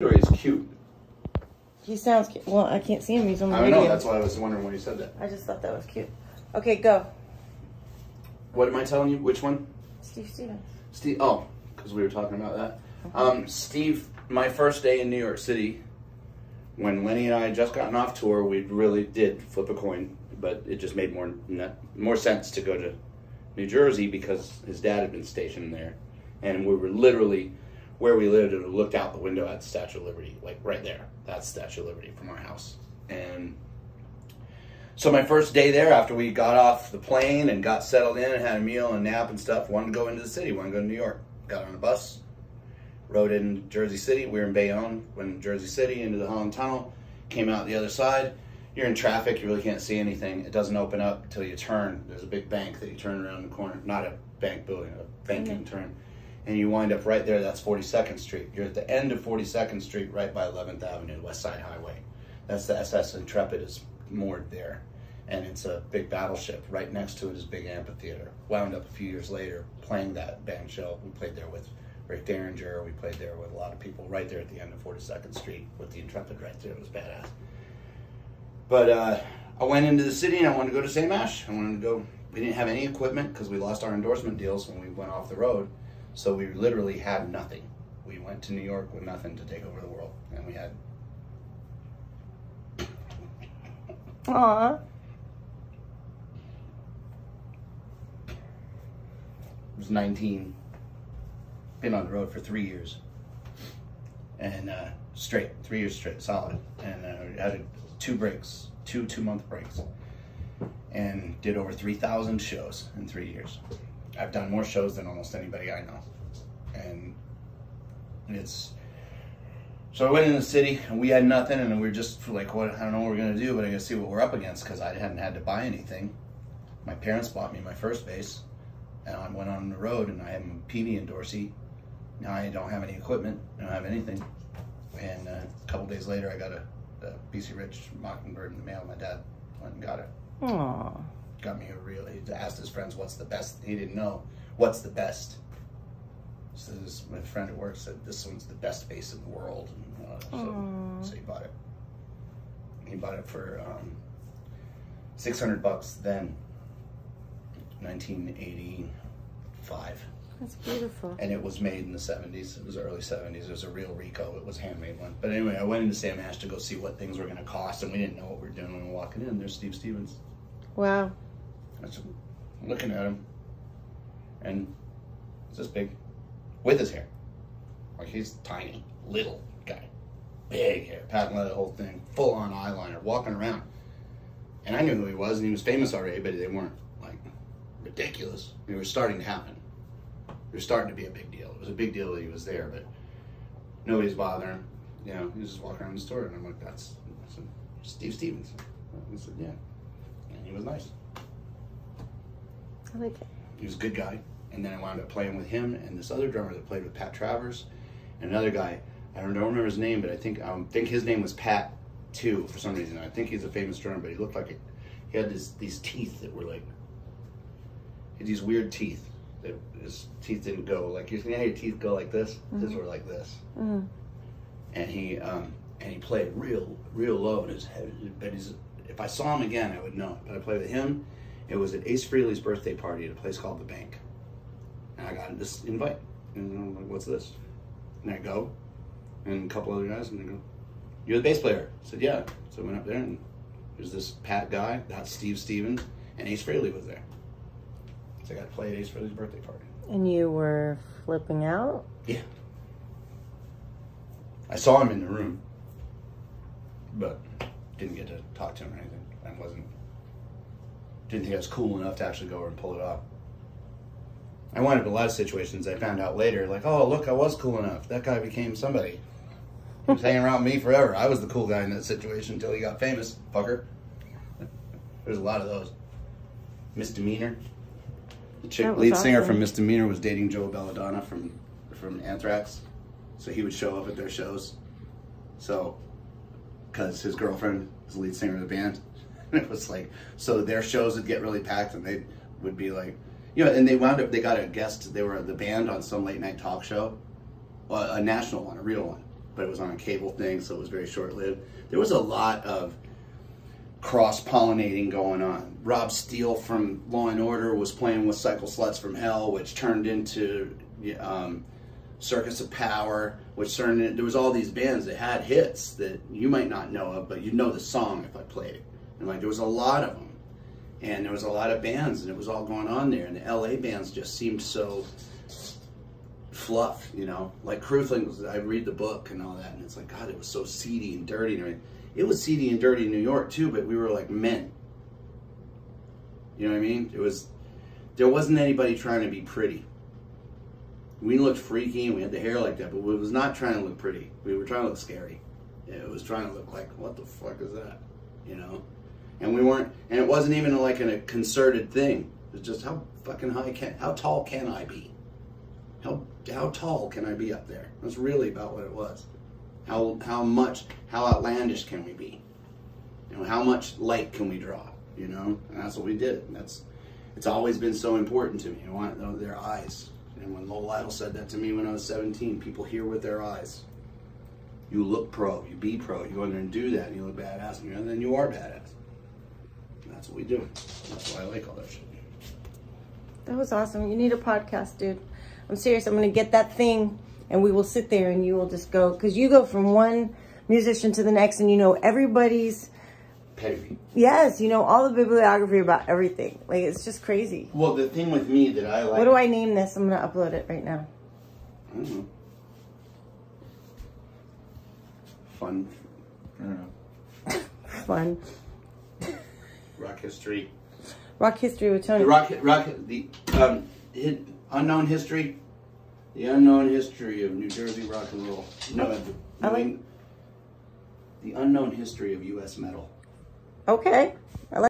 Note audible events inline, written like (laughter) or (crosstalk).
Or he's cute. He sounds cute. Well, I can't see him. He's on the I video. know. That's why I was wondering when you said that. I just thought that was cute. Okay, go. What am I telling you? Which one? Steve Stevens. Steve. Oh, because we were talking about that. Um, Steve, my first day in New York City, when Lenny and I had just gotten off tour, we really did flip a coin, but it just made more more sense to go to New Jersey because his dad had been stationed there, and we were literally where we lived and looked out the window at the Statue of Liberty, like right there. That's Statue of Liberty from our house, and. So my first day there, after we got off the plane and got settled in and had a meal and nap and stuff, wanted to go into the city, wanted to go to New York. Got on a bus, rode in Jersey City. We were in Bayonne, went in Jersey City into the Holland Tunnel, came out the other side. You're in traffic, you really can't see anything. It doesn't open up until you turn. There's a big bank that you turn around the corner. Not a bank building, a bank you can turn. And you wind up right there, that's 42nd Street. You're at the end of 42nd Street, right by 11th Avenue, West Side Highway. That's the SS Intrepid is moored there. And it's a big battleship. Right next to it is big amphitheater. Wound up a few years later playing that band show. We played there with Rick Derringer. We played there with a lot of people right there at the end of 42nd Street with the Intrepid right there. It was badass. But uh, I went into the city and I wanted to go to Sam Ash. I wanted to go. We didn't have any equipment because we lost our endorsement deals when we went off the road. So we literally had nothing. We went to New York with nothing to take over the world. And we had Aw. was 19. Been on the road for three years. And uh, straight, three years straight, solid. And uh, had two breaks, two two month breaks. And did over 3,000 shows in three years. I've done more shows than almost anybody I know. And it's. So I went in the city and we had nothing and we were just like, what? I don't know what we're going to do, but I got to see what we're up against because I hadn't had to buy anything. My parents bought me my first bass and I went on the road and I am a Peavey in Dorsey. Now I don't have any equipment, I don't have anything. And uh, a couple days later, I got a, a BC Rich Mockingbird in the mail. My dad went and got it. Aw. Got me a real. He asked his friends, "What's the best?" He didn't know what's the best. So this, my friend at work said, "This one's the best bass in the world." And, uh, so, so he bought it. He bought it for um, six hundred bucks then. 1985 That's beautiful. and it was made in the 70s. It was early 70s. It was a real Rico. It was a handmade one. But anyway, I went into Sam Ash to go see what things were going to cost, and we didn't know what we were doing when we were walking in. There's Steve Stevens. Wow. I was looking at him, and he's this big, with his hair. Like he's tiny, little guy, big hair, patent leather, the whole thing, full on eyeliner, walking around. And I knew who he was, and he was famous already, but they weren't like ridiculous. They were starting to happen. It was starting to be a big deal. It was a big deal that he was there, but nobody's bothering. You know, he was just walking around the store, and I'm like, that's said, Steve Stevens. I said, yeah. And he was nice. I like it. He was a good guy. And then I wound up playing with him and this other drummer that played with Pat Travers, and another guy. I don't, remember his name, but I think I um, think his name was Pat too for some reason. I think he's a famous drummer, but he looked like it. He had this, these teeth that were like he had these weird teeth that his teeth didn't go like you know how your teeth go like this. His were like this, Mm. and he um, and he played real real low in his head. But he's if I saw him again, I would know. But I played with him. It was at Ace Frehley's birthday party at a place called the Bank, and I got this invite. And I'm like, "What's this?" And I go, and a couple other guys, and they go, "You're the bass player." I said, "Yeah." So I went up there, and there's this Pat guy. That's Steve Stevens, and Ace Frehley was there. So I got to play at Ace Frehley's birthday party. And you were flipping out? Yeah. I saw him in the room, but didn't get to talk to him or anything. I wasn't. Didn't think I was cool enough to actually go over and pull it off. I wound up in a lot of situations I found out later, like, oh, look, I was cool enough. That guy became somebody. He was hanging around me forever. I was the cool guy in that situation until he got famous, fucker. There's a lot of those. Misdemeanor. The chick, lead singer awesome. from Misdemeanor was dating Joe Belladonna from from Anthrax, so he would show up at their shows. So, because his girlfriend is the lead singer of the band, (laughs) it was like so their shows would get really packed, and they would be like, you know, and they wound up they got a guest. They were the band on some late night talk show, a national one, a real one, but it was on a cable thing, so it was very short lived. There was a lot of cross pollinating going on. Rob Steele from Law and Order was playing with Cycle Sluts from Hell, which turned into um, Circus of Power, which turned into, there was all these bands that had hits that you might not know of, but you'd know the song if I played it. And like there was a lot of them, and there was a lot of bands, and it was all going on there. And the LA bands just seemed so fluff, you know, like Cruthling. I read the book and all that, and it's like God, it was so seedy and dirty and everything it was seedy and dirty in New York too, but we were like men. You know what I mean? It was there wasn't anybody trying to be pretty. We looked freaky and we had the hair like that, but we was not trying to look pretty. We were trying to look scary. It was trying to look like what the fuck is that? You know? And we weren't and it wasn't even like a concerted thing. It was just how fucking high can how tall can I be? How how tall can I be up there? That's really about what it was. How how much how outlandish can we be? You know, how much light can we draw? You know, and that's what we did. That's it's always been so important to me. I want their eyes. And when Lowell Lytle said that to me when I was 17, people hear with their eyes. You look pro, you be pro, you go in there and do that, and you look badass, and then you are badass. And that's what we do. That's why I like all that shit. That was awesome. You need a podcast, dude. I'm serious. I'm gonna get that thing and we will sit there and you will just go, because you go from one musician to the next and you know everybody's pedigree. Yes, you know all the bibliography about everything. Like it's just crazy. Well, the thing with me that I like. What do I name this? I'm gonna upload it right now. I don't know. Fun. I don't know. (laughs) Fun. Rock history. Rock history with Tony. The rock, rock, the um, unknown history the Unknown History of New Jersey Rock and Roll. No, the, I like... the Unknown History of U.S. Metal. Okay. I like